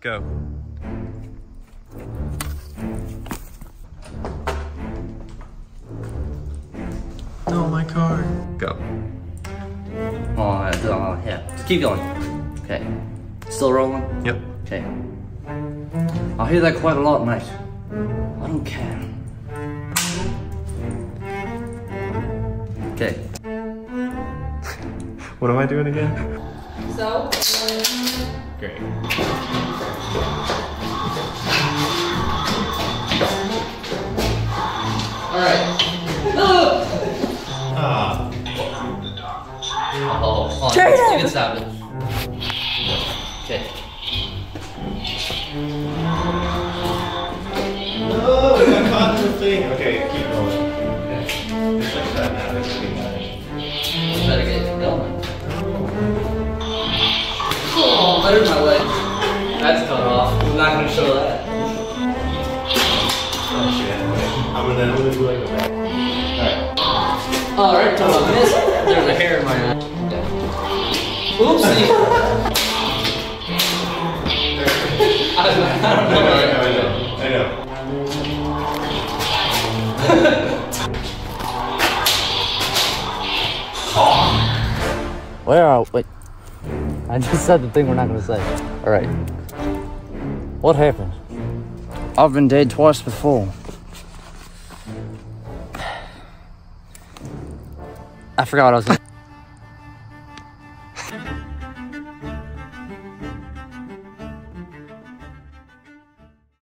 Go. No, my car. Go. Oh, I do uh, yeah. Just keep going. Okay. Still rolling? Yep. Okay. I hear that quite a lot, mate. I don't care. Okay. What am I doing again? So, Great. Alright. Ah. Oh, hold on. You can stop it. Okay. No, I got caught in the thing. Okay, keep going. Just like that now. It's getting better. Better get going. Oh, there's my leg. That's cut off. I'm not gonna show that. Oh shit. I'm gonna, I'm gonna do like a back. Alright. Alright, come on, miss. There's a hair in my eye. Oopsie. I don't, I I don't know, know. I know, I know. I know. Where are wait? I just said the thing we're not gonna say. All right. What happened? I've been dead twice before. I forgot what I was.